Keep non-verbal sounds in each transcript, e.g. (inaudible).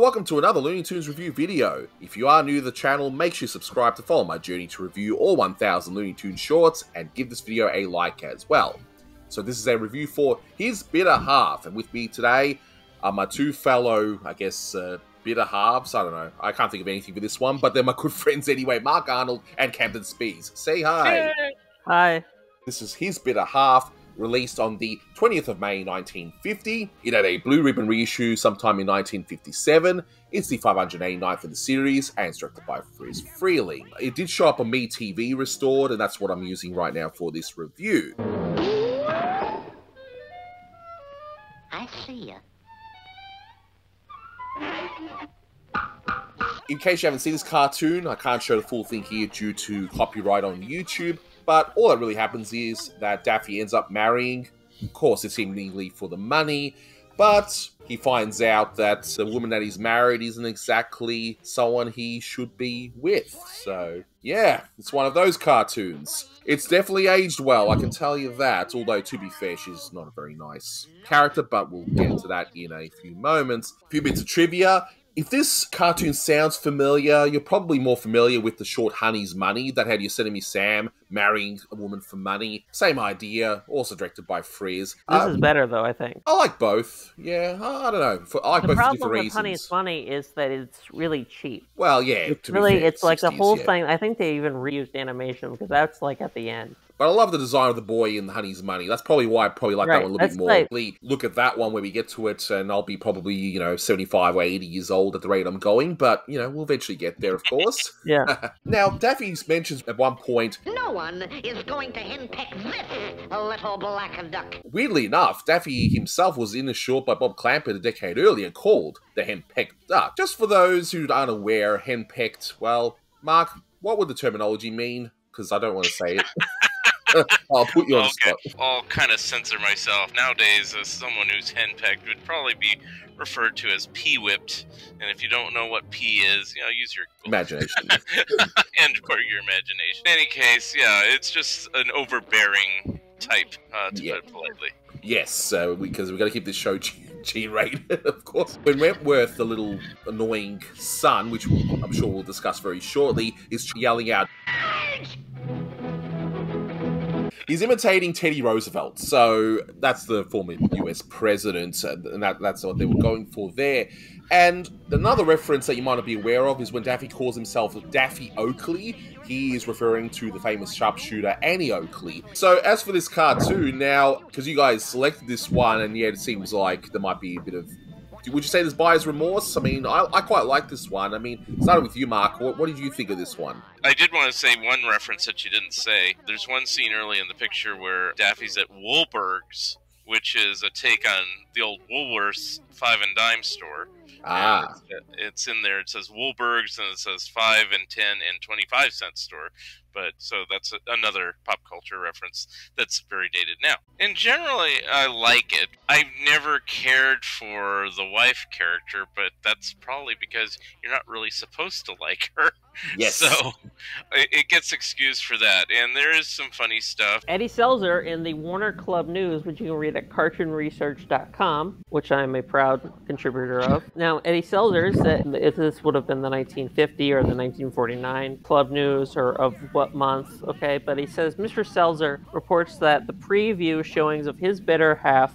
Hello, welcome to another Looney Tunes review video. If you are new to the channel, make sure you subscribe to follow my journey to review all 1000 Looney Tunes shorts and give this video a like as well. So this is a review for His Bitter Half, and with me today are my two fellow, I guess, uh, bitter halves. I don't know. I can't think of anything for this one, but they're my good (laughs) friends anyway, Mark Arnold and Kamden Spies. Say hi. Hi. This is His Bitter Half, released on the 20th of May 1950. It had a blue ribbon reissue sometime in 1957. It's the 589th of the series, and it's directed by Friz Freleng. It did show up on MeTV Restored, and that's what I'm using right now for this review. I see ya. In case you haven't seen this cartoon, I can't show the full thing here due to copyright on YouTube, but all that really happens is that Daffy ends up marrying. Of course, it's seemingly for the money, but he finds out that the woman that he's married isn't exactly someone he should be with. So, yeah, it's one of those cartoons. It's definitely aged well, I can tell you that, although to be fair, she's not a very nice character, but we'll get to that in a few moments. A few bits of trivia. If this cartoon sounds familiar, you're probably more familiar with the short Honey's Money that had Yosemite Sam marrying a woman for money. Same idea, also directed by Friz. This Um, is better though, I think. I like both. Yeah, I I don't know. For, I like The both for problem different with reasons. Honey's Funny is that it's really cheap. Well, yeah. It's to be really, fair, it's like the whole yeah. thing. I think they even reused animation because that's like at the end. But I love the design of the boy in the Honey's Money. That's probably why I probably like that one a little bit more. like- Probably Look at that one when we get to it, and I'll be probably, you know, 75 or 80 years old at the rate I'm going, but, you know, we'll eventually get there, of course. (laughs) Yeah. (laughs) now, Daffy mentions at one point, No one is going to henpeck this little black duck. weirdly enough, Daffy himself was in a short by Bob Clampett a decade earlier called The Henpecked Duck. Just for those who aren't aware, henpecked, well, Mark, what would the terminology mean? Because I don't want to say it. (laughs) (laughs) I'll put you on the Okay, spot. I'll kind of censor myself. Nowadays, as someone who's henpecked would probably be referred to as pea whipped. And if you don't know what pea is, you know, use your Imagination. (laughs) and or your imagination. In any case, yeah, it's just an overbearing type, uh, to Yeah. put it politely. Yes, uh, because we've got to keep this show (laughs) G, G rated, of course. When Wentworth, the little annoying son, which I'm sure we'll discuss very shortly, is yelling out, he's imitating Teddy Roosevelt. So that's the former US president, and that, that's what they were going for there. And another reference that you might not be aware of is when Daffy calls himself Daffy Oakley, he is referring to the famous sharpshooter Annie Oakley. So as for this cartoon, now, because you guys selected this one, and yeah, it seems like there might be a bit of. Would you say there's buyer's remorse? I mean, I, I quite like this one. I mean, starting with you, Mark, what, what did you think of this one? I did want to say one reference that you didn't say. There's one scene early in the picture where Daffy's at Woolburg's, which is a take on the old Woolworths five and dime store. Ah, it's, it's in there. It says Woolburg's and it says five and ten and twenty five cent store. But so that's a, another pop culture reference that's very dated now. And generally, I like it. I've never cared for the wife character, but that's probably because you're not really supposed to like her. (laughs) yes. So it, it gets excused for that. And there is some funny stuff. Eddie Selzer in the Warner Club News, which you can read at cartoonresearch.com, which I'm a proud contributor of. Now, Eddie Selzer said if this would have been the 1950 or the 1949 Club News or of what month, okay, but he says Mr. Selzer reports that the preview showings of his bitter half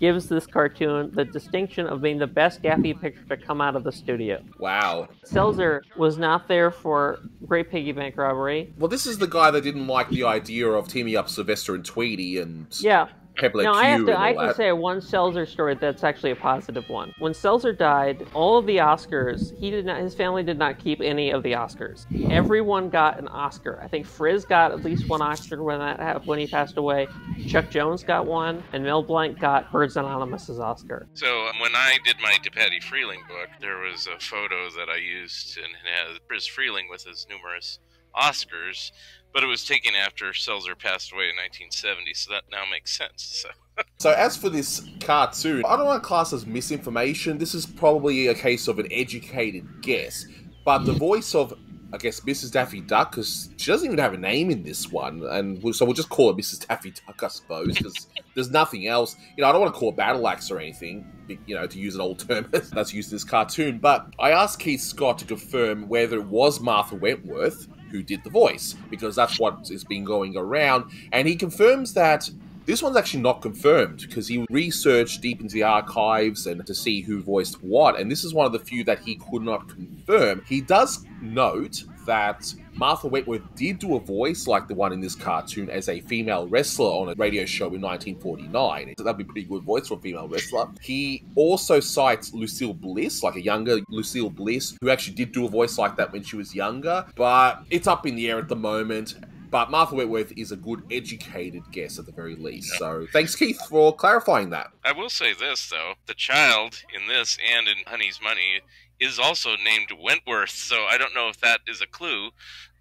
gives this cartoon the distinction of being the best Daffy picture to come out of the studio. Wow. Selzer was not there for Great Piggy Bank Robbery. Well, this is the guy that didn't like the idea of teaming up Sylvester and Tweety and Yeah, Pepe Now I have to. I all can that. say one Selzer story that's actually a positive one. When Selzer died, all of the Oscars, he did not. His family did not keep any of the Oscars. Everyone got an Oscar. I think Friz got at least one Oscar when that hap- when he passed away. Chuck Jones got one, and Mel Blanc got Birds Anonymous's Oscar. So um, when I did my DePatie-Freleng book, there was a photo that I used, and it has Friz Freleng with his numerous Oscars, but it was taken after Selzer passed away in 1970, so that now makes sense. So. (laughs) So as for this cartoon, I don't want to class as misinformation. This is probably a case of an educated guess. But the voice of I guess Mrs. Daffy Duck because she doesn't even have a name in this one, and we'll, so we'll just call her Mrs. Daffy Duck, I suppose, because (laughs) there's nothing else. You know, I don't want to call her Battle Axe or anything, you know, to use an old term (laughs) that's used in this cartoon. But I asked Keith Scott to confirm whether it was Martha Wentworth who did the voice, because that's what has been going around, and he confirms that this one's actually not confirmed because he researched deep into the archives and to see who voiced what, and this is one of the few that he could not confirm. He does note that Martha Wentworth did do a voice like the one in this cartoon as a female wrestler on a radio show in 1949. That'd be a pretty good voice for a female wrestler. He also cites Lucille Bliss, like a younger Lucille Bliss, who actually did do a voice like that when she was younger, but it's up in the air at the moment. But Martha Wentworth is a good, educated guess at the very least. So thanks, Keith, for clarifying that. I will say this, though. The child in this and in Honey's Money is also named Wentworth, so I don't know if that is a clue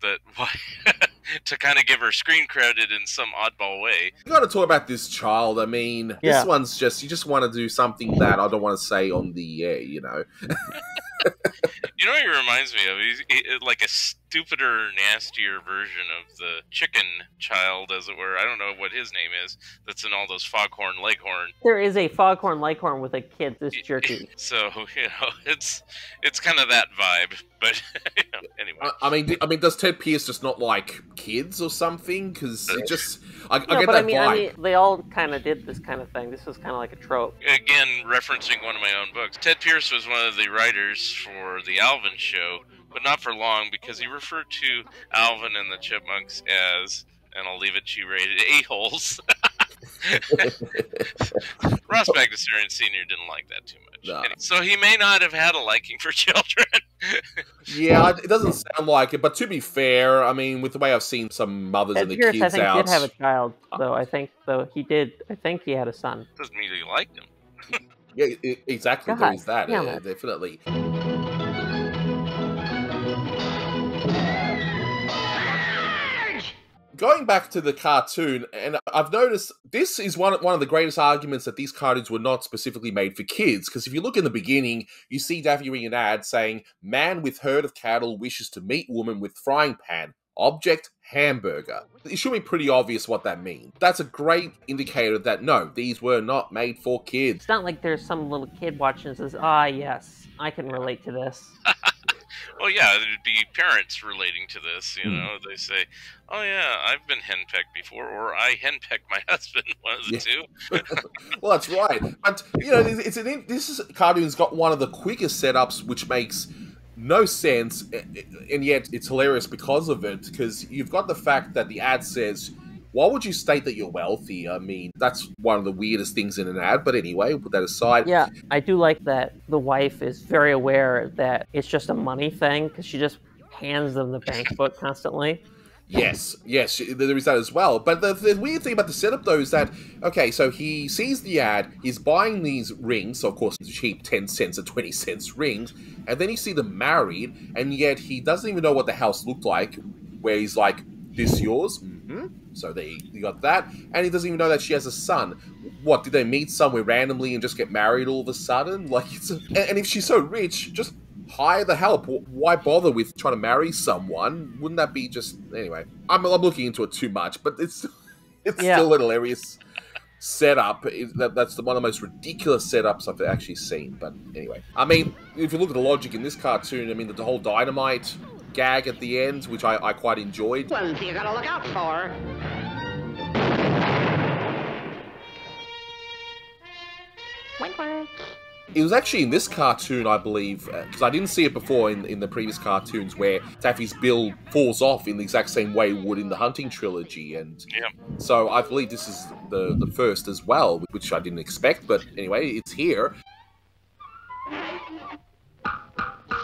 that why (laughs) to kind of give her screen credit in some oddball way. You got to talk about this child. I mean, Yeah. this one's just you just want to do something that I don't want to say on the air, you know. (laughs) You know what he reminds me of? He's he, like a stupider, nastier version of the chicken child, as it were. I don't know what his name is. That's in all those Foghorn Leghorn. There is a foghorn leghorn with a kid this jerky. (laughs) So you know, it's it's kind of that vibe. But (laughs) you know, anyway, I, I mean, I mean, does Tedd Pierce just not like kids or something? Because it uh, just, I, I get but that I mean, vibe. I mean, they all kind of did this kind of thing. This was kind of like a trope. again referencing one of my own books. Tedd Pierce was one of the writers for the Alvin show, but not for long because he referred to Alvin and the Chipmunks as, and I'll leave it to you rated a holes. (laughs) Ross Bagdasarian Sr. didn't like that too much. No. Anyway, so he may not have had a liking for (laughs) children. yeah, it doesn't sound like it. But to be fair, I mean, with the way I've seen some mothers Ted and the Pierce, kids I think, out, did have a child, though. I think, though, he did. I think he had a son. Doesn't mean he liked him. (laughs) yeah, exactly. God there is that, Yeah, uh, it. definitely. Going back to the cartoon, and I've noticed this is one one of the greatest arguments that these cartoons were not specifically made for kids. Because if you look in the beginning, you see Daffy reading an ad saying, "Man with herd of cattle wishes to meet woman with frying pan." Object hamburger. It should be pretty obvious what that means. That's a great indicator that no, these were not made for kids. It's not like there's some little kid watching and says, "Ah, yes, I can relate to this." (laughs) Well, yeah, it'd be parents relating to this. You Hmm. know, they say, "Oh yeah, I've been henpecked before," or "I henpecked my (laughs) husband." One of the Yeah. two. (laughs) well, that's right. But you know, it's an this is cartoon's got one of the quickest setups, which makes no sense, and yet it's hilarious because of it. Because you've got the fact that the ad says, "Why would you state that you're wealthy?" I mean, that's one of the weirdest things in an ad. But anyway, put that aside. Yeah, I do like that the wife is very aware that it's just a money thing because she just hands them the bank book constantly. Yes, yes, there is that as well. But the, the weird thing about the setup, though, is that okay, so he sees the ad, he's buying these rings, so of course, cheap ten cents or twenty cents rings, and then you see them married, and yet he doesn't even know what the house looked like. Where he's like, "This yours?" Mm-hmm. So they you got that, and he doesn't even know that she has a son. What did they meet somewhere randomly and just get married all of a sudden? (laughs) Like, it's a, and, if she's so rich, just hire the help. Why bother with trying to marry someone? Wouldn't that be just anyway? I'm, I'm looking into it too much, but it's (laughs) it's Yeah. still a hilarious setup. That, that's the one of the most ridiculous setups I've actually seen. But anyway, I mean, if you look at the logic in this cartoon, I mean, the, the whole dynamite gag at the end, which I, I quite enjoyed. One thing you gotta look out for. Wentworth. It was actually in this cartoon, I believe, uh, because I didn't see it before in, in the previous cartoons, where Daffy's bill falls off in the exact same way it would in the Hunting trilogy, and Yeah. so I believe this is the the first as well, which I didn't expect, but anyway, it's here.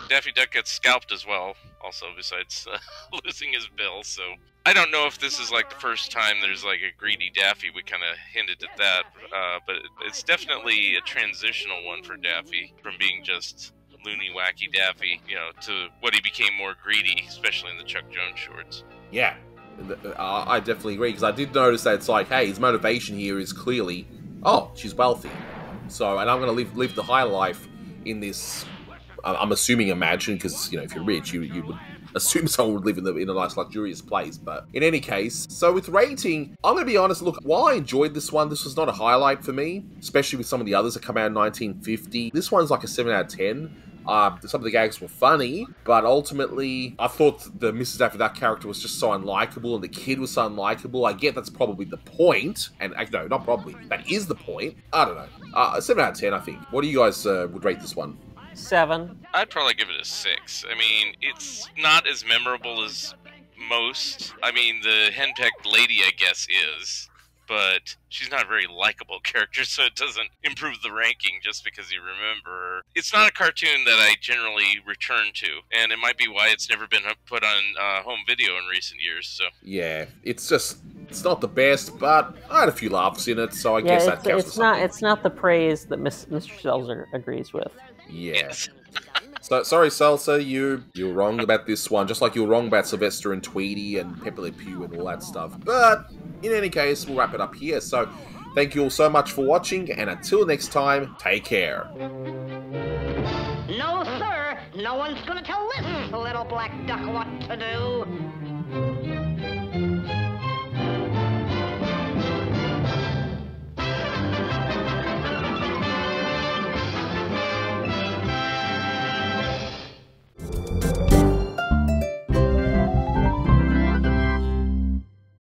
Daffy Duck gets scalped as well, also, besides (laughs) uh, losing his bill. So I don't know if this is like the first time there's like a greedy Daffy. We kind of hinted at that, uh, but it's definitely a transitional one for Daffy from being just loony, wacky Daffy, you know, to what he became more greedy, especially in the Chuck Jones shorts. Yeah, uh, I definitely agree because I did notice that it's like, hey, his motivation here is clearly, oh, she's wealthy, so and I'm gonna live live the high life in this. I'm assuming imagine because you know if you're rich, you you would assume (laughs) someone would live in, the, in a nice luxurious place. But in any case, so with rating, I'm to be honest. Look, while I enjoyed this one, this was not a highlight for me, especially with some of the others that come out in 1950. This one's like a seven out of ten. Uh, some of the gags were funny, but ultimately, I thought the Mrs. After That character was just so unlikable, and the kid was so unlikable. I get that's probably the point, and uh, no, not probably. That is the point. I don't know. Uh, seven out of ten, I think. What do you guys uh, would rate this one? Seven. I'd probably give it a six. I mean, it's not as memorable as most. I mean, the henpecked lady, I guess, is, but she's not a very likable (laughs) character, so it doesn't improve the ranking just because you remember her. It's not a cartoon that I generally return to, and it might be why it's never been put on uh, home video in recent years. So Yeah, it's just it's not the best, but I had a few laughs in it, so I Yeah, guess that it's, counts it's not something. it's not the praise that Miss, Mr. Selzer agrees with. Yeah. yes, So sorry, Selzer, you you're wrong about this one, just like you're wrong about Sylvester and Tweety and Pepe Le Pew and all that stuff. But in any case, we'll wrap it up here. So thank you all so much for watching, and until next time, take care. No, sir. No one's gonna tell this little black duck what to do.